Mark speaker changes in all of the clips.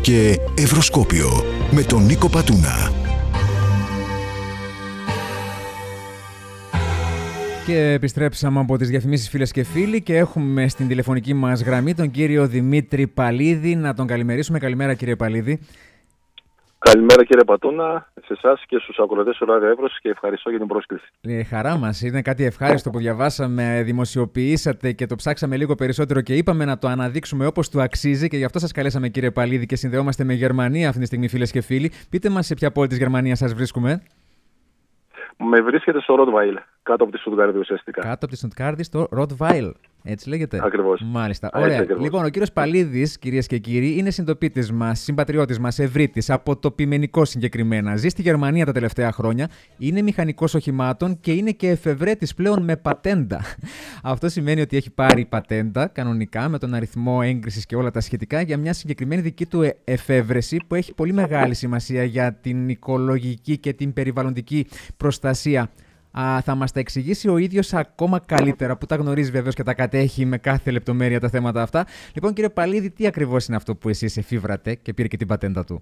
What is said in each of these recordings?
Speaker 1: και Ευρωσκόπιο με τον Νίκο Πατούνα.
Speaker 2: Και επιστρέψαμε από τις διαφημίσεις φίλες και φίλοι και έχουμε στην τηλεφωνική μας γραμμή τον κύριο Δημήτρη Παλίδη. Να τον καλημερίσουμε. Καλημέρα κύριε Παλίδη.
Speaker 3: Καλημέρα κύριε Πατούνα, σε εσάς και στους ακροατές του Ράδιο Εύρος και ευχαριστώ για την πρόσκληση.
Speaker 2: Ε, χαρά μας. Είναι κάτι ευχάριστο που διαβάσαμε, δημοσιοποιήσατε και το ψάξαμε λίγο περισσότερο και είπαμε να το αναδείξουμε όπως του αξίζει και γι' αυτό σας καλέσαμε κύριε Παλίδη και συνδεόμαστε με Γερμανία αυτή τη στιγμή, φίλες και φίλοι. Πείτε μας σε ποια πόλη της Γερμανίας σας βρίσκουμε.
Speaker 3: Με βρίσκεται στο Ροτβάιλ, κάτω από τη Στουτγκάρδη ουσιαστικά.
Speaker 2: Κάτω από τη Στουτγκάρδη στο Ροτβάιλ. Έτσι λέγεται;
Speaker 3: Ακριβώς.
Speaker 2: Μάλιστα. Ωραία. Λοιπόν, ο κύριος Παλίδης, κυρίες και κύριοι, είναι συντοπίτης μας, συμπατριώτης μας, ευρύτης, από το πειμενικό συγκεκριμένα. Ζει στη Γερμανία τα τελευταία χρόνια, είναι μηχανικός οχημάτων και είναι και εφευρέτης πλέον με πατέντα. Αυτό σημαίνει ότι έχει πάρει πατέντα κανονικά με τον αριθμό έγκρισης και όλα τα σχετικά για μια συγκεκριμένη δική του ε, εφεύρεση που έχει πολύ μεγάλη σημασία για την οικολογική και την περιβαλλοντική προστασία Α, θα μας τα εξηγήσει ο ίδιος ακόμα καλύτερα, που τα γνωρίζει βεβαίως και τα κατέχει με κάθε λεπτομέρεια τα θέματα αυτά. Λοιπόν, κύριε Παλίδη, τι ακριβώς είναι αυτό που εσείς εφήβρατε και πήρε και την πατέντα του;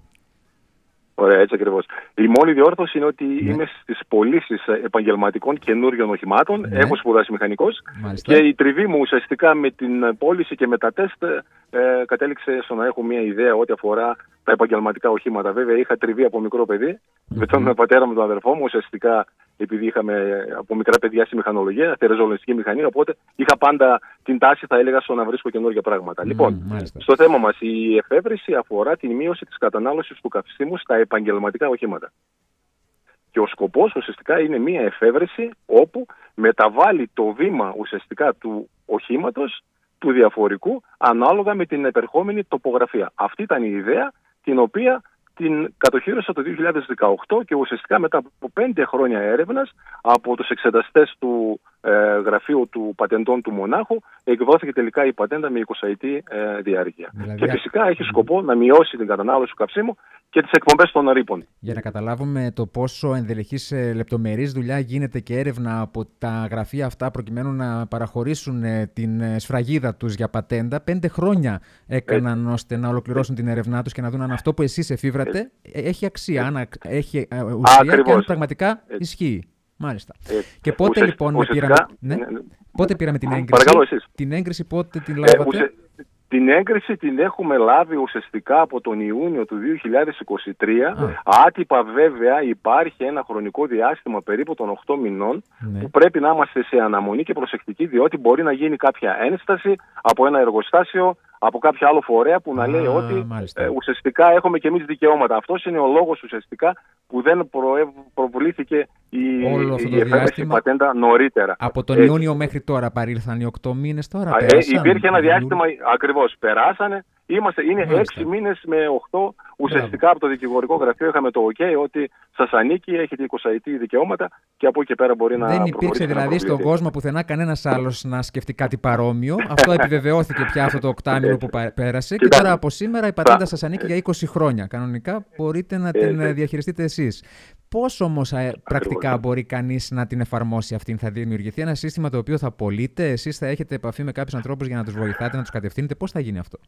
Speaker 3: Ωραία, έτσι ακριβώς. Η μόνη διόρθωση είναι ότι ναι. είμαι στις πωλήσεις επαγγελματικών καινούριων οχημάτων. Ναι. Έχω σπουδάσει μηχανικός. Και η τριβή μου ουσιαστικά με την πώληση και με τα τεστ ε, κατέληξε στο να έχω μια ιδέα ό,τι αφορά τα επαγγελματικά οχήματα. Βέβαια, είχα τριβή από μικρό παιδί. Mm-hmm. Με τον πατέρα μου, τον αδερφό μου, ουσιαστικά επειδή είχαμε από μικρά παιδιά στη μηχανολογία, θερεζολιστική μηχανή. Οπότε είχα πάντα την τάση, θα έλεγα, στο να βρίσκω καινούργια πράγματα. Mm, λοιπόν, μάλιστα. στο θέμα μας, η εφεύρεση αφορά την μείωση της κατανάλωσης του καυσίμου στα επαγγελματικά οχήματα. Και ο σκοπός ουσιαστικά είναι μια εφεύρεση όπου μεταβάλλει το βήμα ουσιαστικά του οχήματος, του διαφορικού, ανάλογα με την επερχόμενη τοπογραφία. Αυτή ήταν η ιδέα την οποία την κατοχύρωσα το 2018 και ουσιαστικά μετά από πέντε χρόνια έρευνας από τους εξεταστές του ε, γραφείου του πατεντών του Μονάχου εκδόθηκε τελικά η πατέντα με 20 ετή ε, διάρκεια. Δηλαδή... Και φυσικά έχει σκοπό να μειώσει την κατανάλωση του καυσίμου και τις εκπομπές των ρήπων.
Speaker 2: Για να καταλάβουμε το πόσο ενδελεχής ε, λεπτομερής δουλειά γίνεται και έρευνα από τα γραφεία αυτά προκειμένου να παραχωρήσουν ε, την ε, σφραγίδα τους για πατέντα. Πέντε χρόνια έκαναν ώστε να ολοκληρώσουν την έρευνά τους και να δουν αν αυτό που εσείς εφήβρατε έχει αξία, αν έχει ουσία και αν πραγματικά ισχύει. Μάλιστα. Και πότε λοιπόν πήραμε, ναι, ναι, ναι, πότε πήραμε την έγκριση; Την έγκριση πότε την λάβατε;
Speaker 3: Την έγκριση την έχουμε λάβει ουσιαστικά από τον Ιούνιο του 2023. Άτυπα βέβαια υπάρχει ένα χρονικό διάστημα περίπου των 8 μηνών ναι. που πρέπει να είμαστε σε αναμονή και προσεκτική διότι μπορεί να γίνει κάποια ένσταση από ένα εργοστάσιο από κάποιο άλλο φορέα που να λέει ότι ε, ουσιαστικά έχουμε και εμείς δικαιώματα. Αυτός είναι ο λόγος ουσιαστικά που δεν προβλήθηκε η, η πατέντα νωρίτερα.
Speaker 2: Από τον Ιούνιο μέχρι τώρα παρήλθαν οι 8 μήνες τώρα.
Speaker 3: Ε, υπήρχε ένα διάστημα, ακριβώς περάσανε. Είμαστε, είναι Μάλιστα. 6 μήνες με 8 ουσιαστικά από το δικηγορικό γραφείο είχαμε το OK ότι σας ανήκει, έχετε 20 ετή δικαιώματα και από εκεί και πέρα μπορεί
Speaker 2: να.
Speaker 3: Δεν
Speaker 2: υπήρξε δηλαδή στον κόσμο πουθενά κανένας άλλος να σκεφτεί κάτι παρόμοιο. Αυτό επιβεβαιώθηκε πια αυτό το οκτάμινο που πέρασε. Και τώρα από σήμερα η πατέντα σας ανήκει για 20 χρόνια. Κανονικά μπορείτε να την διαχειριστείτε εσείς. Πώς όμως ε, πρακτικά μπορεί κανείς να την εφαρμόσει αυτήν, θα δημιουργηθεί ένα σύστημα το οποίο θα πωλείτε, εσείς θα έχετε επαφή με κάποιους ανθρώπους για να τους βοηθάτε, να τους κατευθύνετε; Πώς θα γίνει αυτό;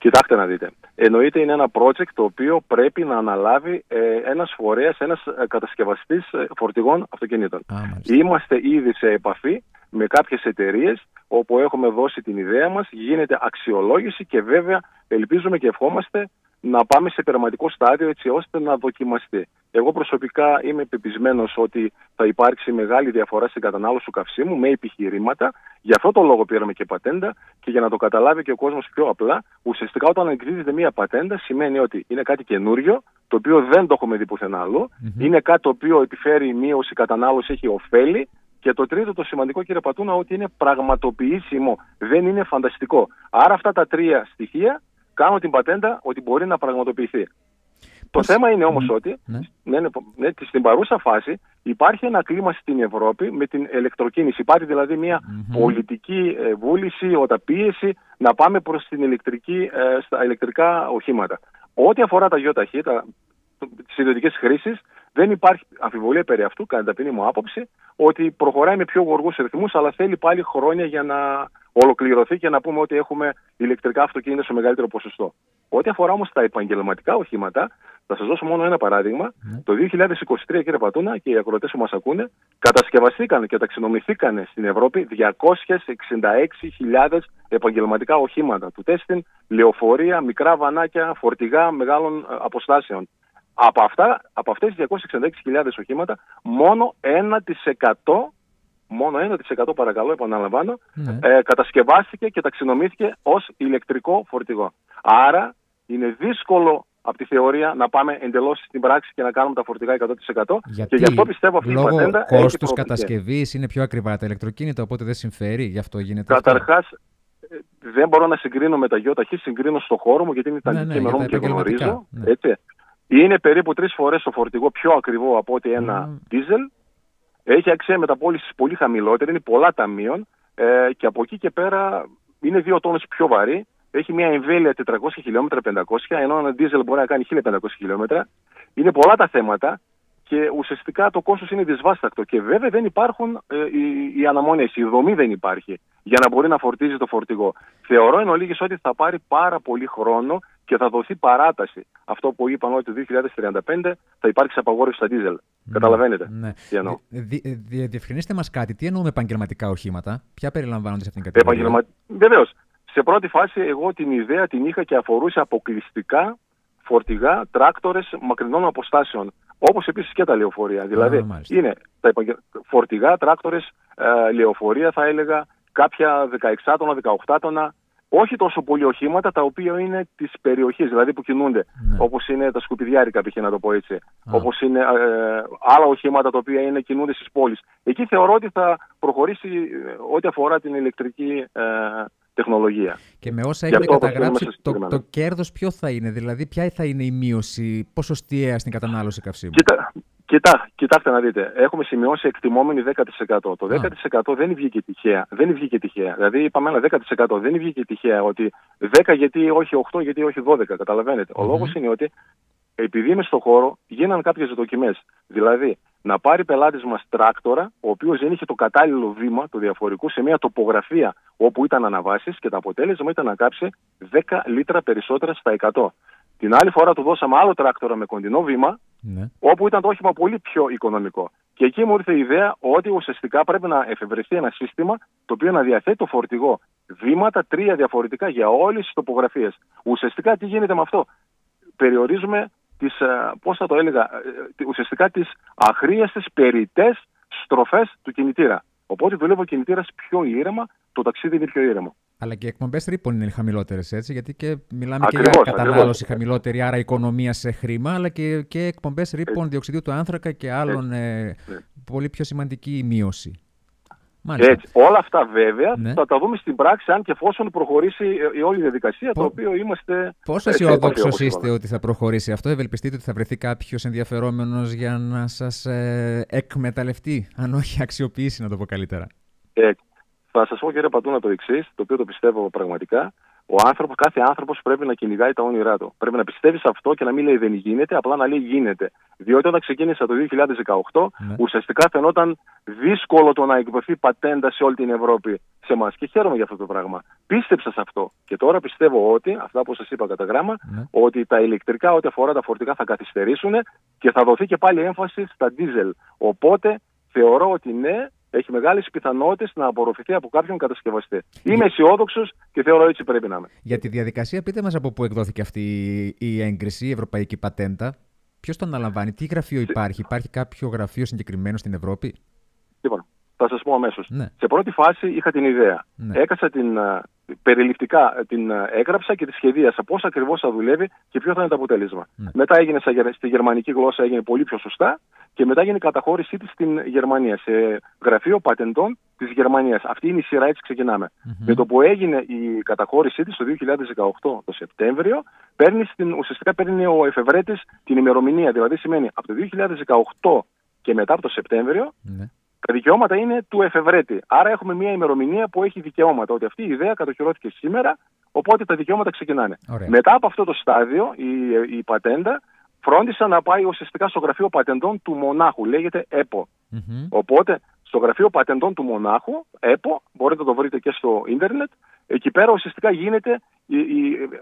Speaker 3: Κοιτάξτε να δείτε. Εννοείται είναι ένα project το οποίο πρέπει να αναλάβει ε, ένας φορέας, ένας ε, κατασκευαστής ε, φορτηγών αυτοκινήτων. Είμαστε ήδη σε επαφή με κάποιες εταιρείες όπου έχουμε δώσει την ιδέα μας, γίνεται αξιολόγηση και βέβαια ελπίζουμε και ευχόμαστε να πάμε σε περαματικό στάδιο έτσι ώστε να δοκιμαστεί. Εγώ προσωπικά είμαι πεπισμένος ότι θα υπάρξει μεγάλη διαφορά στην κατανάλωση του καυσίμου με επιχειρήματα. Γι' αυτό το λόγο πήραμε και πατέντα και για να το καταλάβει και ο κόσμος πιο απλά, ουσιαστικά όταν εκδίδεται μία πατέντα σημαίνει ότι είναι κάτι καινούριο, το οποίο δεν το έχουμε δει πουθενά είναι κάτι το οποίο επιφέρει μείωση κατανάλωση, έχει ωφέλη. Και το τρίτο, το σημαντικό κύριε Πατούνα, ότι είναι πραγματοποιήσιμο. Δεν είναι φανταστικό. Άρα αυτά τα τρία στοιχεία κάνω την πατέντα ότι μπορεί να πραγματοποιηθεί. Το θέμα είναι όμως ότι ναι. Ναι, ναι, ναι, στην παρούσα φάση υπάρχει ένα κλίμα στην Ευρώπη με την ηλεκτροκίνηση. Υπάρχει δηλαδή μια πολιτική ε, βούληση, πίεση να πάμε προς την ηλεκτρική, ε, στα ηλεκτρικά οχήματα. Ό,τι αφορά τα ΙΟΤΑΧΗ, τα, τις ιδιωτικές χρήσεις, δεν υπάρχει αμφιβολία περί αυτού, κατά την ταπεινή μου άποψη, ότι προχωράει με πιο γοργούς ρυθμούς, αλλά θέλει πάλι χρόνια για να ολοκληρωθεί και να πούμε ότι έχουμε ηλεκτρικά αυτοκίνητα σε μεγαλύτερο ποσοστό. Ό,τι αφορά όμως τα επαγγελματικά οχήματα, θα σας δώσω μόνο ένα παράδειγμα. Ναι. Το 2023, κύριε Πατούνα, και οι ακροτέ που μας ακούνε, κατασκευαστήκαν και ταξινομηθήκαν στην Ευρώπη 266.000 επαγγελματικά οχήματα του τέστην, λεωφορεία, μικρά βανάκια, φορτηγά μεγάλων ε, αποστάσεων. Από, αυτά, από αυτές τις 266.000 οχήματα, μόνο 1% μόνο 1% παρακαλώ, επαναλαμβάνω, ναι. ε, κατασκευάστηκε και ταξινομήθηκε ως ηλεκτρικό φορτηγό. Άρα είναι δύσκολο από τη θεωρία να πάμε εντελώς στην πράξη και να κάνουμε τα φορτηγά 100%.
Speaker 2: Γιατί, και γι' αυτό πιστεύω αυτή λόγω η πατέντα. Λόγω κόστους κατασκευής είναι πιο ακριβά τα ηλεκτροκίνητα, οπότε δεν συμφέρει, γι' αυτό γίνεται.
Speaker 3: Καταρχάς, ε, δεν μπορώ να συγκρίνω με τα γεωταχή, συγκρίνω στο χώρο μου γιατί είναι τα ναι, ναι, και γνωρίζω. Ναι. Έτσι. Είναι περίπου τρεις φορές το φορτηγό πιο ακριβό από ότι ένα mm. diesel. Έχει αξία μεταπόλησης πολύ χαμηλότερη, είναι πολλά ταμείων ε, και από εκεί και πέρα είναι δύο τόνες πιο βαρύ έχει μια εμβέλεια 400 χιλιόμετρα, 500, ενώ ένα δίζελ μπορεί να κάνει 1500 χιλιόμετρα. Είναι πολλά τα θέματα και ουσιαστικά το κόστος είναι δυσβάστακτο. Και βέβαια δεν υπάρχουν ε, οι, οι αναμονές, η δομή δεν υπάρχει για να μπορεί να φορτίζει το φορτηγό. Θεωρώ εν ολίγης ότι θα πάρει πάρα πολύ χρόνο και θα δοθεί παράταση. Αυτό που είπαν ότι το 2035 θα υπάρξει απαγόρευση στα δίζελ. Ναι, Καταλαβαίνετε ναι. τι εννοώ.
Speaker 2: Δι, δι, διευκρινίστε μας κάτι, τι εννοούμε επαγγελματικά οχήματα, ποια περιλαμβάνονται σε αυτήν την κατηγορία;
Speaker 3: Επαγγελμα... Βεβαίως. Σε πρώτη φάση εγώ την ιδέα την είχα και αφορούσε αποκλειστικά φορτηγά, τράκτορες μακρινών αποστάσεων. Όπως επίσης και τα λεωφορεία. Δηλαδή είναι τα φορτηγά, τράκτορες, ε, λεωφορεία θα έλεγα, κάποια 16 τόνα, 18 τόνα, όχι τόσο πολλοί οχήματα τα οποία είναι της περιοχής, δηλαδή που κινούνται. Ναι. Όπως είναι τα σκουπιδιάρικα, π.χ. να το πω έτσι. Όπως είναι ε, άλλα οχήματα τα οποία είναι, κινούνται στις πόλεις. Εκεί θεωρώ ότι θα προχωρήσει ε, ό,τι αφορά την ηλεκτρική ε, τεχνολογία.
Speaker 2: Και με όσα έχετε καταγράψει, το, το κέρδος ποιο θα είναι, δηλαδή ποια θα είναι η μείωση ποσοστιαία στην κατανάλωση καυσίμου.
Speaker 3: Κοίτα, Κοιτά, κοιτάξτε να δείτε, έχουμε σημειώσει εκτιμόμενη 10%. Το 10% δεν βγήκε τυχαία. Δεν βγήκε τυχαία. Δηλαδή, είπαμε ένα 10% δεν βγήκε τυχαία. Ότι 10 γιατί όχι 8, γιατί όχι 12. Καταλαβαίνετε. Ο λόγος είναι ότι επειδή είμαι στον χώρο, γίνανε κάποιες δοκιμές. Δηλαδή, να πάρει πελάτης μας τράκτορα, ο οποίος δεν είχε το κατάλληλο βήμα του διαφορικού σε μια τοπογραφία όπου ήταν αναβάσεις και το αποτέλεσμα ήταν να κάψει 10 λίτρα περισσότερα στα 100. Την άλλη φορά του δώσαμε άλλο τράκτορα με κοντινό βήμα, ναι. όπου ήταν το όχημα πολύ πιο οικονομικό. Και εκεί μου ήρθε η ιδέα ότι ουσιαστικά πρέπει να εφευρεθεί ένα σύστημα το οποίο να διαθέτει το φορτηγό βήματα τρία διαφορετικά για όλες τις τοπογραφίες. Ουσιαστικά τι γίνεται με αυτό; Περιορίζουμε τις, ε, πώς θα το έλεγα, ε, ουσιαστικά τις αχρίαστες περιτές στροφές του κινητήρα. Οπότε δουλεύει ο κινητήρας πιο ήρεμα, το ταξίδι είναι πιο ήρεμο.
Speaker 2: Αλλά και οι εκπομπές ρήπων είναι χαμηλότερες, έτσι. Γιατί και μιλάμε ακριβώς, και για κατανάλωση ακριβώς. χαμηλότερη, άρα οικονομία σε χρήμα, αλλά και, και εκπομπές ρήπων διοξιδίου του άνθρακα και άλλων ε, ναι. πολύ πιο σημαντική μείωση.
Speaker 3: Έτσι. Όλα αυτά βέβαια ναι. θα τα δούμε στην πράξη αν και εφόσον προχωρήσει η όλη διαδικασία, Πο... το οποίο είμαστε.
Speaker 2: Πόσο αισιόδοξος είστε ότι θα προχωρήσει αυτό, ευελπιστείτε ότι θα βρεθεί κάποιος ενδιαφερόμενος για να σας ε, εκμεταλλευτεί, αν όχι αξιοποιήσει, να το πω καλύτερα.
Speaker 3: Έτσι. Θα σας πω κύριε Πατούνα το εξής, το οποίο το πιστεύω πραγματικά. Ο άνθρωπος, κάθε άνθρωπος πρέπει να κυνηγάει τα όνειρά του. Πρέπει να πιστεύει σε αυτό και να μην λέει δεν γίνεται, απλά να λέει γίνεται. Διότι όταν ξεκίνησα το 2018, ναι. ουσιαστικά φαινόταν δύσκολο το να εκδοθεί πατέντα σε όλη την Ευρώπη σε εμά. Και χαίρομαι για αυτό το πράγμα. Πίστεψα σε αυτό. Και τώρα πιστεύω ότι, αυτά που σας είπα κατά γράμμα, ναι. ότι τα ηλεκτρικά, ό,τι αφορά τα φορτικά, θα καθυστερήσουν και θα δοθεί και πάλι έμφαση στα δίζελ. Οπότε θεωρώ ότι ναι, έχει μεγάλες πιθανότητες να απορροφηθεί από κάποιον κατασκευαστή. Είμαι αισιόδοξος και θεωρώ έτσι πρέπει να είμαι.
Speaker 2: Για τη διαδικασία, πείτε μας από πού εκδόθηκε αυτή η έγκριση, η ευρωπαϊκή πατέντα. Ποιος το αναλαμβάνει, τι γραφείο υπάρχει, υπάρχει κάποιο γραφείο συγκεκριμένο στην Ευρώπη;
Speaker 3: Λοιπόν, θα σας πω αμέσως. Ναι. Σε πρώτη φάση είχα την ιδέα. Ναι. Έκασα την, περιληπτικά ε, την ε, έγραψα και τη σχεδίασα πώς ακριβώς θα δουλεύει και ποιο θα είναι το αποτέλεσμα. Ναι. Μετά έγινε στη γερμανική γλώσσα, έγινε πολύ πιο σωστά και μετά έγινε η καταχώρησή της στην Γερμανία, σε γραφείο πατεντών της Γερμανίας. Αυτή είναι η σειρά, έτσι ξεκινάμε. Mm-hmm. Με το που έγινε η καταχώρησή της το 2018 το Σεπτέμβριο, παίρνει στην, ουσιαστικά παίρνει ο εφευρέτης την ημερομηνία. Δηλαδή σημαίνει από το 2018 και μετά από το Σεπτέμβριο, ναι. Τα δικαιώματα είναι του εφευρέτη. Άρα έχουμε μια ημερομηνία που έχει δικαιώματα. Ότι αυτή η ιδέα κατοχυρώθηκε σήμερα, οπότε τα δικαιώματα ξεκινάνε. Μετά από αυτό το στάδιο, η, η πατέντα φρόντισε να πάει ουσιαστικά στο γραφείο πατεντών του μονάχου. Λέγεται ΕΠΟ. Οπότε στο γραφείο πατεντών του Μονάχου, ΕΠΟ, μπορείτε να το βρείτε και στο ίντερνετ. Εκεί πέρα ουσιαστικά γίνεται,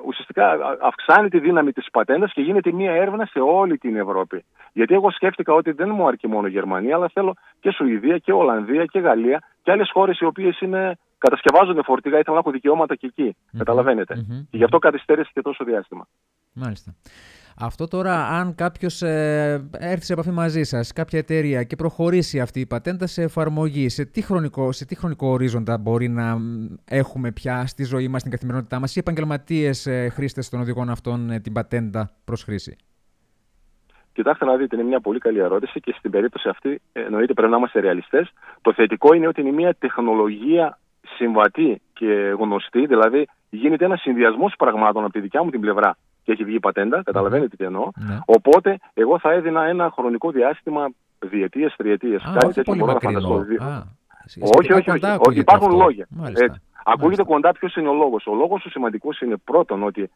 Speaker 3: ουσιαστικά αυξάνει τη δύναμη της πατέντας και γίνεται μια έρευνα σε όλη την Ευρώπη. Γιατί εγώ σκέφτηκα ότι δεν μου αρκεί μόνο η Γερμανία, αλλά θέλω και Σουηδία και Ολλανδία και Γαλλία και άλλες χώρες οι οποίες είναι, κατασκευάζονται φορτηγά, ήθελα να έχω δικαιώματα και εκεί. Mm-hmm. Καταλαβαίνετε. Mm-hmm. Και γι' αυτό καθυστέρησε και τόσο διάστημα.
Speaker 2: Μάλιστα. Αυτό τώρα, αν κάποιος ε, έρθει σε επαφή μαζί σας, κάποια εταιρεία και προχωρήσει αυτή η πατέντα σε εφαρμογή, σε τι χρονικό, σε τι χρονικό ορίζοντα μπορεί να έχουμε πια στη ζωή μας, στην καθημερινότητά μας, οι επαγγελματίες ε, χρήστες των οδηγών αυτών ε, την πατέντα προς χρήση;
Speaker 3: Κοιτάξτε να δείτε, είναι μια πολύ καλή ερώτηση και στην περίπτωση αυτή εννοείται πρέπει να είμαστε ρεαλιστές. Το θετικό είναι ότι είναι μια τεχνολογία συμβατή και γνωστή, δηλαδή γίνεται ένας συνδυασμός πραγμάτων από τη δικιά μου την πλευρά και έχει βγει πατέντα, καταλαβαίνετε τι εννοώ. Ναι. Οπότε, εγώ θα έδινα ένα χρονικό διάστημα διετίες, τριετίες.
Speaker 2: Κάτι τέτοιο μπορώ να φανταστώ.
Speaker 3: Όχι, όχι, όχι. όχι. Υπάρχουν λόγια. Ακούγεται κοντά ποιος είναι ο λόγος. Ο λόγος του σημαντικός είναι πρώτον ότι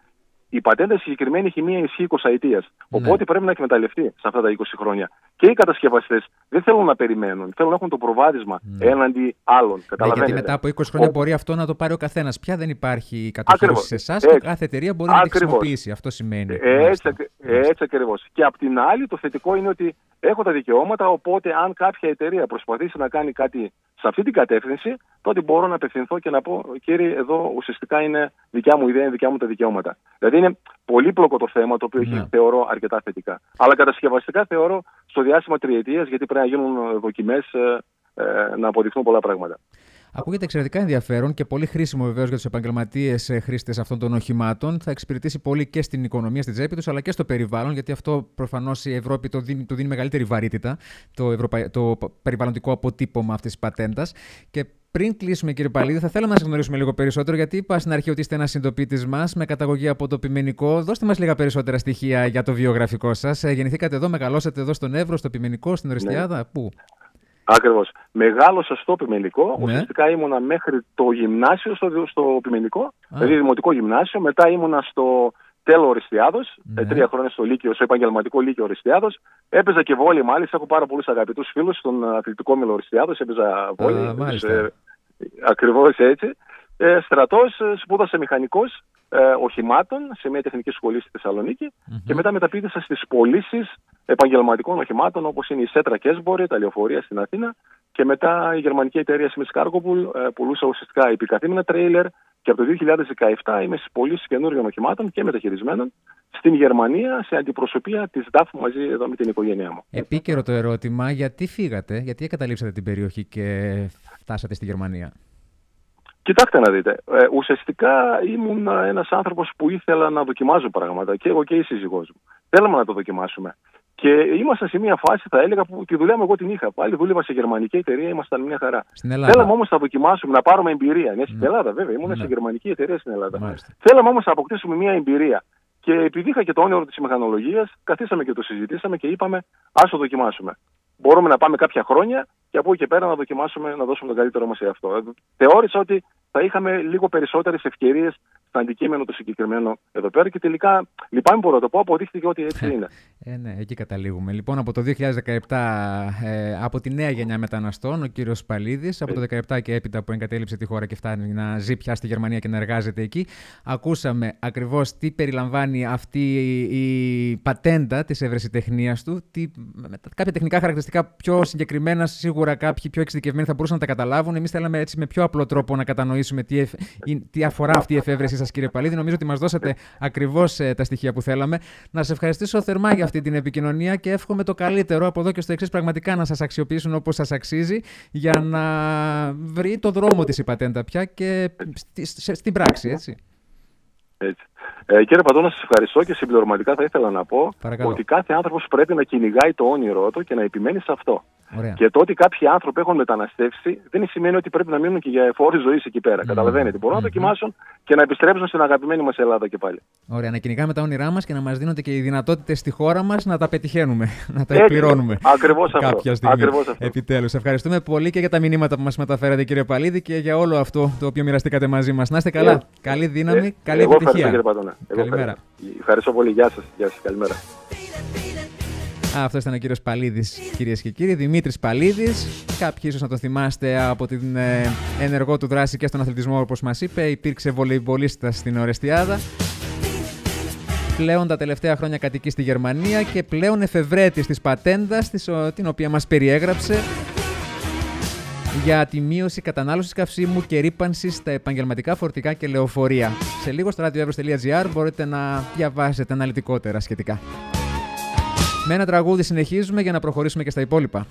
Speaker 3: η πατέντα συγκεκριμένη έχει μία ισχύ 20 ετία. Ναι. Οπότε πρέπει να εκμεταλλευτεί σε αυτά τα 20 χρόνια. Και οι κατασκευαστές δεν θέλουν να περιμένουν. Θέλουν να έχουν το προβάδισμα ναι. έναντι άλλων.
Speaker 2: Ναι, γιατί μετά από 20 χρόνια ο... μπορεί αυτό να το πάρει ο καθένας. Πια δεν υπάρχει κατοχήρωση σε εσάς και κάθε εταιρεία μπορεί Ακριβώς. να τη χρησιμοποιήσει. Αυτό σημαίνει.
Speaker 3: Έτσι, έτσι ακριβώς. Και απ' την άλλη, το θετικό είναι ότι έχω τα δικαιώματα. Οπότε, αν κάποια εταιρεία προσπαθήσει να κάνει κάτι σε αυτή την κατεύθυνση, τότε μπορώ να απευθυνθώ και να πω, κύριε, εδώ ουσιαστικά είναι δικιά μου ιδέα, είναι δικιά μου τα δικαιώματα. Δηλαδή είναι πολύπλοκο το θέμα, το οποίο ναι. θεωρώ αρκετά θετικά. Αλλά κατασκευαστικά θεωρώ στο διάστημα τριετίας, γιατί πρέπει να γίνουν δοκιμές ε, ε, να αποδειχθούν πολλά πράγματα.
Speaker 2: Ακούγεται εξαιρετικά ενδιαφέρον και πολύ χρήσιμο βεβαίως για τους επαγγελματίες χρήστες αυτών των οχημάτων. Θα εξυπηρετήσει πολύ και στην οικονομία, στην τσέπη τους, αλλά και στο περιβάλλον, γιατί αυτό προφανώς η Ευρώπη το δίνει, του δίνει μεγαλύτερη βαρύτητα, το, ευρωπα... το περιβαλλοντικό αποτύπωμα αυτής της πατέντας. Και πριν κλείσουμε, κύριε Παλίδη, θα θέλαμε να σας γνωρίσουμε λίγο περισσότερο, γιατί είπα στην αρχή ότι είστε ένας συντοπίτη μας με καταγωγή από το Πιμενικό. Δώστε μας λίγα περισσότερα στοιχεία για το βιογραφικό σας. Ε, γεννηθήκατε εδώ, μεγαλώσατε εδώ στον Εύρο, στο Πιμενικό, στην Οριστιάδα. Ναι. Πού;
Speaker 3: Ακριβώς. Μεγάλωσα στο Πιμενικό. Ναι. Ουσιαστικά ήμουνα μέχρι το γυμνάσιο στο, στο Πιμενικό, δηλαδή δημοτικό γυμνάσιο. Μετά ήμουνα στο τέλο Οριστιάδος, ναι. τρία χρόνια στο Λύκειο, στο επαγγελματικό Λύκειο Οριστιάδος. Έπαιζα και βόλιο, μάλιστα. Έχω πάρα πολλούς αγαπητούς φίλους στον αθλητικό μήλο Οριστιάδος. Έπαιζα βόλιο. Ε, Ακριβώς έτσι. Ε, Στρατός, ε, σπούδασα μηχανικός ε, οχημάτων σε μια τεχνική σχολή στη θεσσαλονικη και μετά μεταπίδησα στις πωλήσεις επαγγελματικών οχημάτων όπως είναι η Σέτρα Κέσμπορη, τα λεωφορεία στην Αθήνα και μετά η γερμανική εταιρεία Smith Cargopool ε, πουλούσα ουσιαστικά επικαθήμενα τρέιλερ και από το 2017 είμαι στις πωλήσεις καινούριων οχημάτων και μεταχειρισμένων στην Γερμανία σε αντιπροσωπεία της ΔΑΦ μαζί εδώ με την οικογένειά μου.
Speaker 2: Επίκαιρο το ερώτημα, γιατί φύγατε, γιατί εγκαταλείψατε την περιοχή και φτάσατε στη Γερμανία;
Speaker 3: Κοιτάξτε να δείτε. Ε, ουσιαστικά ήμουν ένας άνθρωπος που ήθελα να δοκιμάζω πράγματα και εγώ και η σύζυγός μου. Θέλαμε να το δοκιμάσουμε. Και ήμασταν σε μια φάση, θα έλεγα, που τη δουλειά μου εγώ την είχα. Πάλι δούλευα σε γερμανική εταιρεία, ήμασταν μια χαρά. Θέλαμε όμως να δοκιμάσουμε, να πάρουμε εμπειρία. Ναι, στην ναι. Ελλάδα, βέβαια. Ήμουν ναι. σε γερμανική εταιρεία στην Ελλάδα. Μάλιστα. Θέλαμε όμως να αποκτήσουμε μια εμπειρία. Και επειδή είχα και το όνειρο της μηχανολογίας, καθίσαμε και το συζητήσαμε και είπαμε, ας το δοκιμάσουμε. Μπορούμε να πάμε κάποια χρόνια και από εκεί και πέρα να δοκιμάσουμε να δώσουμε τον καλύτερο μας σε αυτό. Θεώρησα ότι θα είχαμε λίγο περισσότερες ευκαιρίες στο αντικείμενο το συγκεκριμένο εδώ πέρα και τελικά, λυπάμαι μπορώ να το πω, αποδείχθηκε ότι έτσι είναι.
Speaker 2: ε, ναι, εκεί καταλήγουμε. Λοιπόν, από το 2017, ε, από τη νέα γενιά μεταναστών, ο κύριος Παλίδης, από το 2017 και έπειτα που εγκατέλειψε τη χώρα και φτάνει να ζει πια στη Γερμανία και να εργάζεται εκεί, ακούσαμε ακριβώς τι περιλαμβάνει αυτή η πατέντα της ευρεσιτεχνίας του, τι, κάποια τεχνικά χαρακτηριστικά πιο συγκεκριμένα, σίγουρα κάποιοι πιο εξειδικευμένοι θα μπορούσαν να τα καταλάβουν. Εμείς θέλαμε έτσι με πιο απλό τρόπο να κατανοήσουμε τι, εφ... τι αφορά αυτή η εφεύρεσή σας, κύριε Παλίδη. Νομίζω ότι μας δώσατε ακριβώς ε, τα στοιχεία που θέλαμε. Να σε ευχαριστήσω θερμά για αυτή την επικοινωνία και εύχομαι το καλύτερο από εδώ και στο εξής πραγματικά να σας αξιοποιήσουν όπως σας αξίζει για να βρει το δρόμο της η πατέντα πια και στην πράξη, έτσι.
Speaker 3: Έτσι. Ε, κύριε Παντώνα, σας ευχαριστώ και συμπληρωματικά θα ήθελα να πω
Speaker 2: Παρακαλώ.
Speaker 3: ότι κάθε άνθρωπος πρέπει να κυνηγάει το όνειρό του και να επιμένει σε αυτό. Ωραία. Και το ότι κάποιοι άνθρωποι έχουν μεταναστεύσει δεν σημαίνει ότι πρέπει να μείνουν και για εφόρη ζωής εκεί πέρα. Mm. Καταλαβαίνετε. Μπορούν mm-hmm. να δοκιμάσουν και να επιστρέψουν στην αγαπημένη μας Ελλάδα και πάλι.
Speaker 2: Ωραία. Να κυνηγάμε τα όνειρά μας και να μας δίνονται και οι δυνατότητες στη χώρα μας να τα πετυχαίνουμε, να τα εκπληρώνουμε.
Speaker 3: Ακριβώς αυτό.
Speaker 2: Κάποια στιγμή. Επιτέλους. Ευχαριστούμε πολύ και για τα μηνύματα που μας μεταφέρατε, κύριε Παλίδη, και για όλο αυτό το οποίο μοιραστήκατε μαζί μας. Να είστε καλά. Yeah. Καλή δύναμη, yeah. καλή
Speaker 3: Εγώ
Speaker 2: επιτυχία.
Speaker 3: Ευχαριστώ, κύριε Καλημέρα. Ευχαριστώ πολύ. Γεια σας. Γεια σας. Καλημέρα.
Speaker 2: Αυτός ήταν ο κύριος Παλίδης, κυρίες και κύριοι. Δημήτρης Παλίδης. Κάποιοι ίσως να το θυμάστε από την ε, ενεργό του δράση και στον αθλητισμό, όπως μας είπε. Υπήρξε βολεϊμπολίστα στην Ορεστιάδα. Πλέον τα τελευταία χρόνια κατοικεί στη Γερμανία και πλέον εφευρέτη της πατέντα, την οποία μας περιέγραψε για τη μείωση κατανάλωσης καυσίμου και ρήπανση στα επαγγελματικά φορτικά και λεωφορεία. Σε λίγο στο radioevros.gr μπορείτε να διαβάσετε αναλυτικότερα σχετικά. Με ένα τραγούδι συνεχίζουμε για να προχωρήσουμε και στα υπόλοιπα.